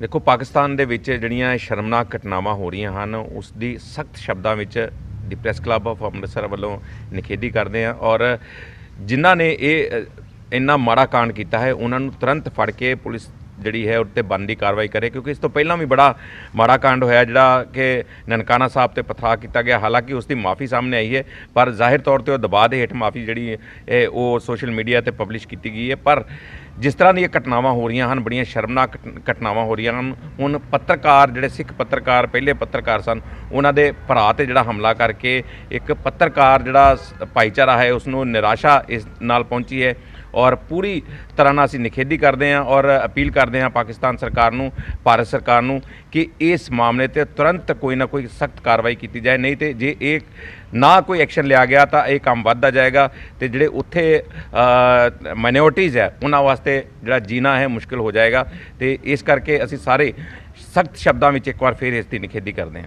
ਦੇਖੋ, ਪਾਕਿਸਤਾਨ ਦੇ ਵਿੱਚ ਜਿਹੜੀਆਂ ਸ਼ਰਮਨਾਕ ਘਟਨਾਵਾਂ ਹੋ ਰਹੀਆਂ ਹਨ, ਉਸ ਦੀ ਸਖਤ ਸ਼ਬਦਾਂ ਵਿੱਚ ਦੀ ਪ੍ਰੈਸ ਕਲੱਬ ਆਫ ਅੰਮ੍ਰਿਤਸਰ ਵੱਲੋਂ ਨਿਖੇਧੀ ਕਰਦੇ ਆ ਔਰ ਜਿਨ੍ਹਾਂ ਨੇ ਇਹ ਇੰਨਾ ਮਾੜਾ ਕਾਂਡ ਕੀਤਾ ਹੈ, ਉਹਨਾਂ ਨੂੰ ਤੁਰੰਤ ਫੜ ਕੇ ਪੁਲਿਸ ਜਿਹੜੀ ਹੈ ਉੱਤੇ ਬੰਦੀ ਕਾਰਵਾਈ ਕਰੇ, ਕਿਉਂਕਿ ਇਸ ਤੋਂ ਪਹਿਲਾਂ ਵੀ ਬੜਾ ਮਾੜਾ ਕਾਂਡ ਹੋਇਆ ਜਿਹੜਾ ਕਿ ਨਨਕਾਣਾ ਸਾਹਿਬ ਤੇ ਪਥਰਾ ਕੀਤਾ ਗਿਆ। ਹਾਲਾਂਕਿ ਉਸ ਦੀ ਮਾਫੀ ਸਾਹਮਣੇ ਆਈ ਹੈ, ਪਰ ਜ਼ਾਹਿਰ ਤੌਰ ਤੇ ਉਹ ਦਬਾਅ ਦੇ ਹੇਠ ਮਾਫੀ ਜਿਹੜੀ ਹੈ ਇਹ ਉਹ ਸੋਸ਼ਲ ਮੀਡੀਆ ਤੇ ਪਬਲਿਸ਼ ਕੀਤੀ ਗਈ ਹੈ। ਪਰ ਜਿਸ ਤਰ੍ਹਾਂ ਦੀਆਂ ਘਟਨਾਵਾਂ ਹੋ ਰਹੀਆਂ ਹਨ, ਬੜੀਆਂ ਸ਼ਰਮਨਾਕ ਘਟ- ਘਟਨਾਵਾਂ ਹੋ ਰਹੀਆਂ ਹਨ, ਹੁਣ ਪੱਤਰਕਾਰ, ਜਿਹੜੇ ਸਿੱਖ ਪੱਤਰਕਾਰ, ਪਹਿਲੇ ਪੱਤਰਕਾਰ ਸਨ, ਉਹਨਾਂ ਦੇ ਭਰਾ ਤੇ ਜਿਹੜਾ ਹਮਲਾ ਕਰਕੇ ਇੱਕ ਪੱਤਰਕਾਰ ਜਿਹੜਾ ਸ- ਭਾਈਚਾਰਾ ਹੈ ਉਸ ਨੂੰ ਨਿਰਾਸ਼ਾ ਇਸ ਨਾਲ ਪਹੁੰਚੀ ਹੈ। ਔਰ ਪੂਰੀ ਤਰ੍ਹਾਂ ਨਾਲ ਅਸੀਂ ਨਿਖੇਧੀ ਕਰਦੇ ਹਾਂ ਔਰ ਅਪੀਲ ਕਰਦੇ ਹਾਂ ਪਾਕਿਸਤਾਨ ਸਰਕਾਰ ਨੂੰ, ਭਾਰਤ ਸਰਕਾਰ ਨੂੰ ਕਿ ਇਸ ਮਾਮਲੇ ਤੇ ਤੁਰੰਤ ਕੋਈ ਨਾ ਕੋਈ ਸਖਤ ਕਾਰਵਾਈ ਕੀਤੀ ਜਾਏ। ਨਹੀਂ ਤੇ ਜੇ ਇਹ ਨਾ ਕੋਈ ਐਕਸ਼ਨ ਲਿਆ ਗਿਆ ਤਾਂ ਇਹ ਕੰਮ ਵੱਧਦਾ ਜਾਏਗਾ ਤੇ ਜਿਹੜੇ ਉੱਥੇ ਮਾਈਨੋਰਟੀਜ਼ ਹੈ, ਉਹਨਾਂ ਵਾਸਤੇ ਜਿਹੜਾ ਜੀਣਾ ਹੈ ਮੁਸ਼ਕਲ ਹੋ ਜਾਏਗਾ ਤੇ ਇਸ ਕਰਕੇ ਅਸੀਂ ਸਾਰੇ ਸਖਤ ਸ਼ਬਦਾਂ ਵਿੱਚ ਇੱਕ ਵਾਰ ਫੇਰ ਇਸ ਦੀ ਨਿਖੇਧੀ ਕਰਦੇ ਹਾਂ।